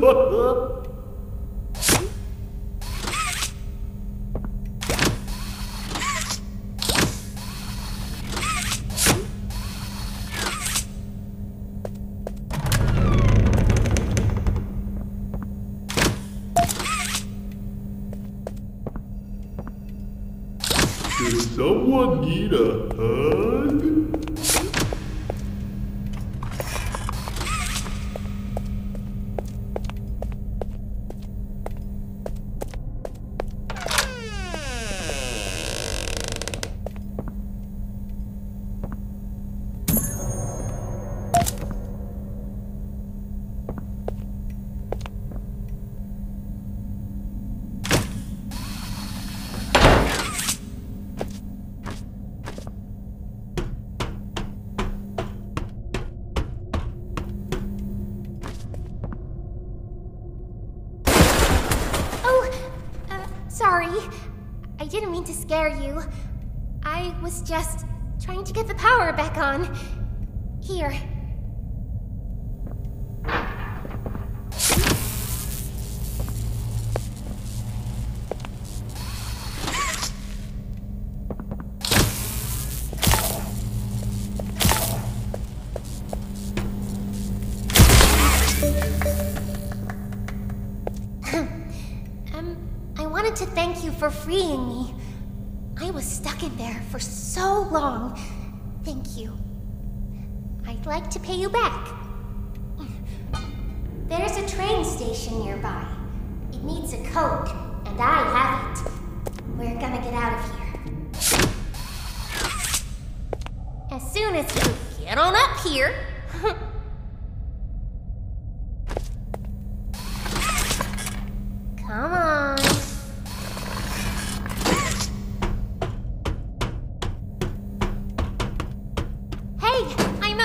Does someone need a hug? Oh, uh, sorry. I didn't mean to scare you. I was just trying to get the power back on. Here. Wanted to thank you for freeing me. I was stuck in there for so long. Thank you. I'd like to pay you back. There's a train station nearby. It needs a code, and I have it. We're gonna get out of here. As soon as you get on up here.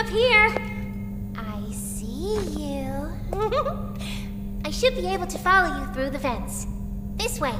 up here. I see you. I should be able to follow you through the vents. This way.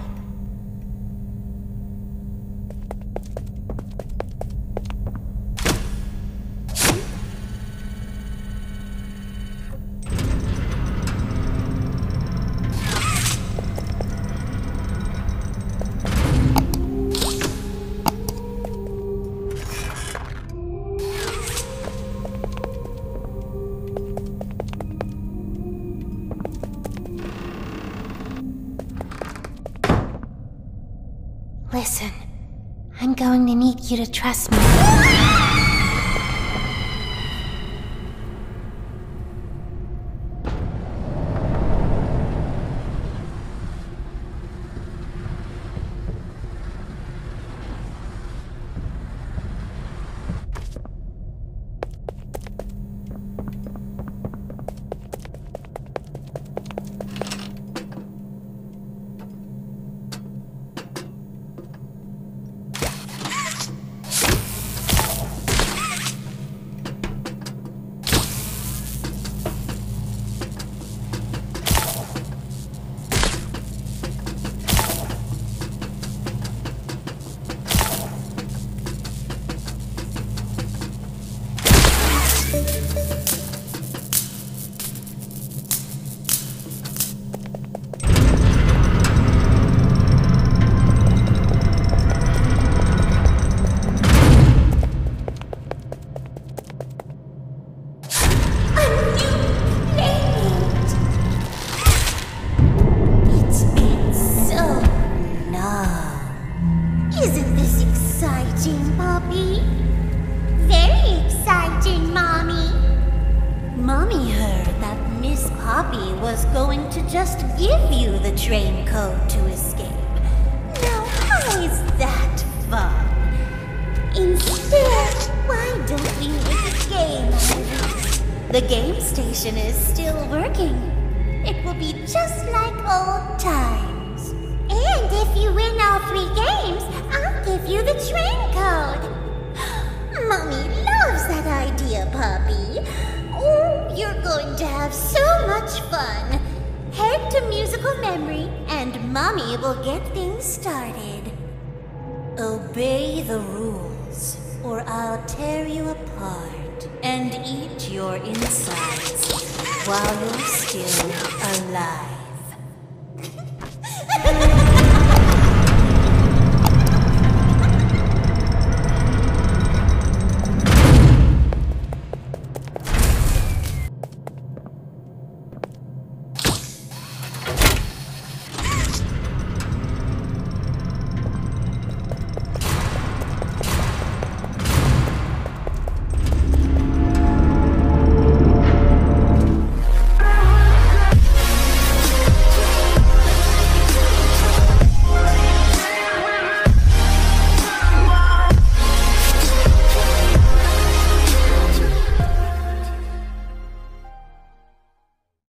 Listen, I'm going to need you to trust me. The game station is still working. It will be just like old times. And if you win all three games, I'll give you the train code. Mommy loves that idea, Poppy. Oh, you're going to have so much fun. Head to musical memory, and Mommy will get things started. Obey the rules, or I'll tear you apart. and eat your insides while you're still alive.